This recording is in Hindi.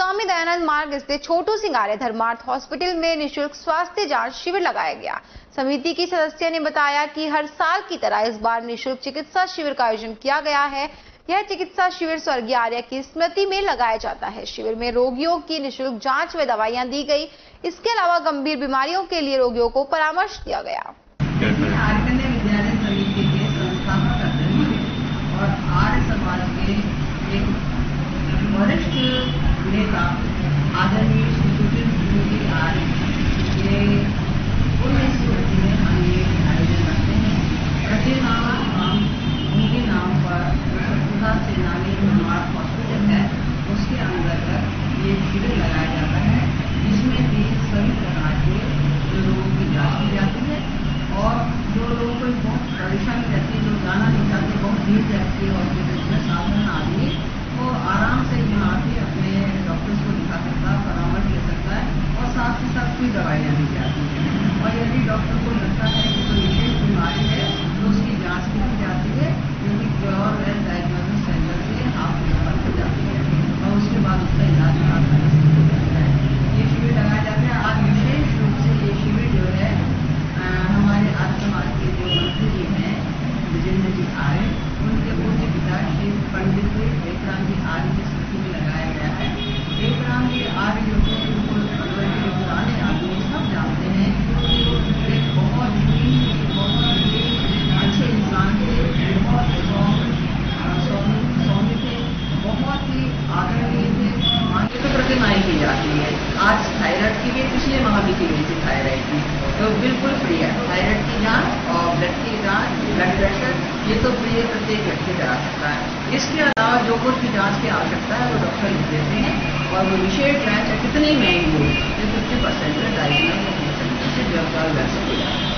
स्वामी दयानंद मार्ग स्थित छोटू सिंगारे धर्मार्थ हॉस्पिटल में निशुल्क स्वास्थ्य जाँच शिविर लगाया गया। समिति की सदस्य ने बताया कि हर साल की तरह इस बार निशुल्क चिकित्सा शिविर का आयोजन किया गया है। यह चिकित्सा शिविर स्वर्गीय आर्य की स्मृति में लगाया जाता है। शिविर में रोगियों की निशुल्क जाँच व दवाइयाँ दी गई। इसके अलावा गंभीर बीमारियों के लिए रोगियों को परामर्श दिया गया आर्कन्य विद्यालय समिति के संस्थापक अध्यक्ष और आर्य समाज के एक वरिष्ठ नेता आदरणीय श्री सुशील सिंह जी आर्य के उन्नीस स्मृति में हम ये आयोजन करते हैं प्रति नाम हम उनके नाम पर शत्रुघ्न सेनानी निर्माण हॉस्पिटल है उसके अंतर्गत ये शिविर लगाया जाता है जिसमें कि सभी प्रकार के लोगों की जाँच की जाती है और जो लोगों को बहुत परेशानी रहती है जो जाना नहीं रहती है हॉस्पिटल में साधारण आदमी वो आराम से यहाँ आके अपने डॉक्टर्स को दिखा सकता है, परामर्श ले सकता है और साथ ही साथ कोई दवाइयाँ दी जाती हैं। और यदि डॉक्टर को लगता है आज थायराइड की भी पिछले माह भी की गई थी थायराइड की। तो बिल्कुल फ्री है। थायराइड की जाँच और ब्लड की जाँच ब्लड प्रेशर ये तो फ्री है, प्रत्येक व्यक्ति करा सकता है। इसके अलावा जो कुछ भी जाँच की आवश्यकता है, वो डॉक्टर लिख देते हैं और वो विशेष जाँच कितनी महँगी हो फिफ्टी परसेंट में डायग्नोज से व्यवसाय वैसे हो जाए